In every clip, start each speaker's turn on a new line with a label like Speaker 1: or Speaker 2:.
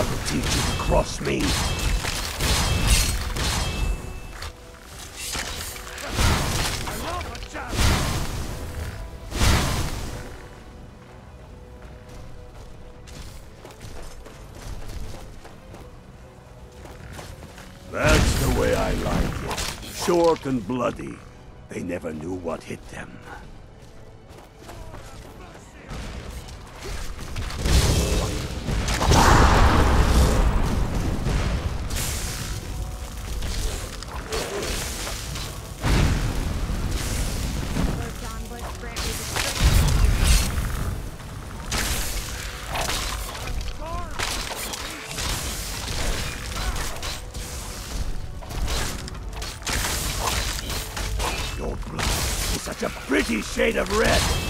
Speaker 1: I will teach you to cross me. That's the way I like it. Short and bloody. They never knew what hit them. Your blood is such a pretty shade of red.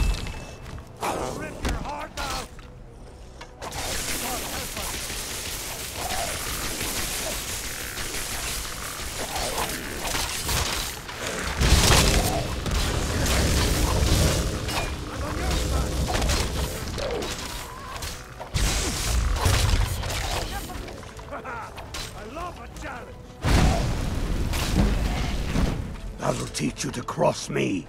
Speaker 1: I will teach you to cross me.